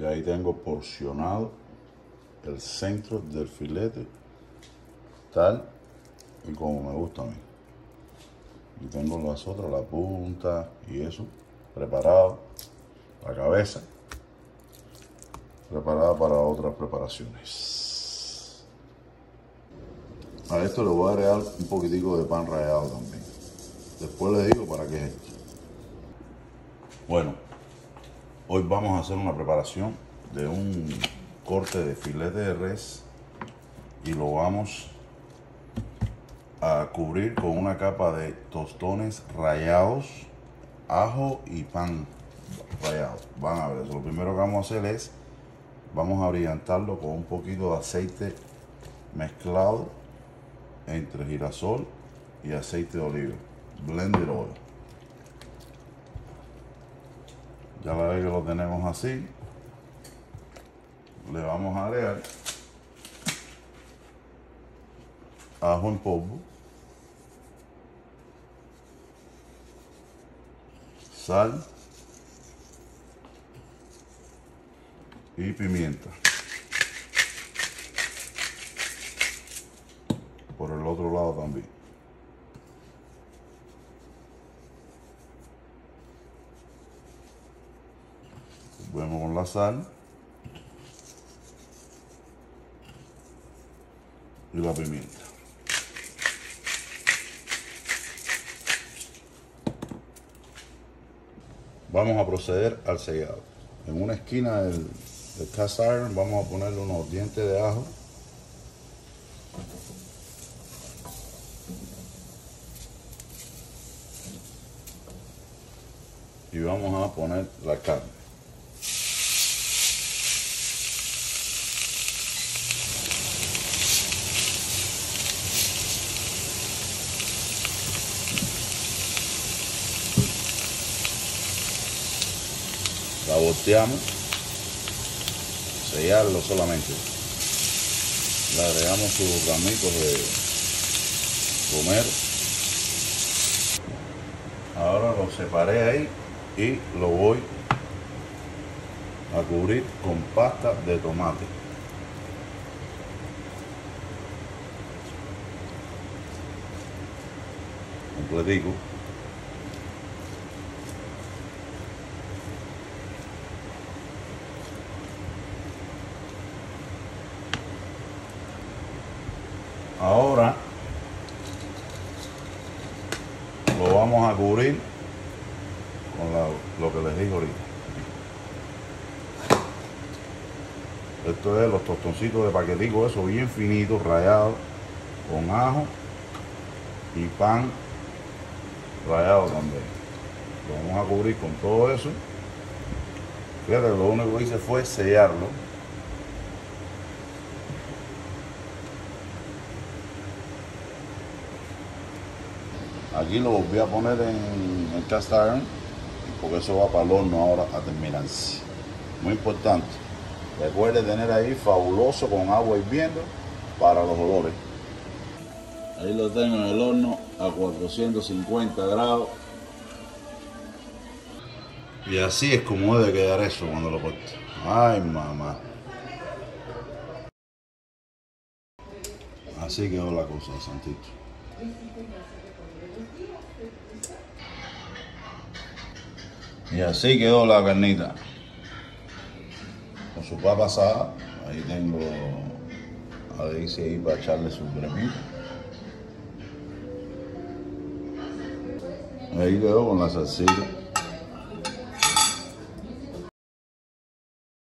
Ya ahí tengo porcionado el centro del filete tal y como me gusta a mí. Y tengo las otras, la punta y eso, preparado, la cabeza, preparada para otras preparaciones. A esto le voy a agregar un poquitico de pan rallado también. Después le digo para qué es esto. Bueno, hoy vamos a hacer una preparación de un corte de filete de res y lo vamos a cubrir con una capa de tostones rallados, ajo y pan rallado. Van a ver, lo primero que vamos a hacer es, vamos a brillantarlo con un poquito de aceite mezclado entre girasol y aceite de oliva, blended oil. Ya la vez que lo tenemos así, le vamos a agregar ajo en polvo, sal y pimienta. Por el otro lado también. Volvemos con la sal. Y la pimienta. Vamos a proceder al sellado. En una esquina del, del cast iron vamos a ponerle unos dientes de ajo. Y vamos a poner la carne. Volteamos, sellarlo solamente. Le agregamos sus ramitos de comer. Ahora lo separé ahí y lo voy a cubrir con pasta de tomate. Completico. Ahora lo vamos a cubrir con lo que les digo ahorita. Esto es los tostoncitos de paquetico, eso bien finitos, rayados, con ajo y pan rallado también. Lo vamos a cubrir con todo eso. Fíjate, lo único que hice fue sellarlo. Aquí lo volví a poner en el cast iron porque eso va para el horno ahora a terminarse. Muy importante. Recuerde tener ahí fabuloso con agua hirviendo para los olores. Ahí lo tengo en el horno a 450 grados. Y así es como debe quedar eso cuando lo corte. Ay, mamá. Así quedó la cosa, Santito. Y así quedó la carnita. Con su papa asada. Ahí tengo a Daisy ahí para echarle su cremita. Ahí quedó con la salsita.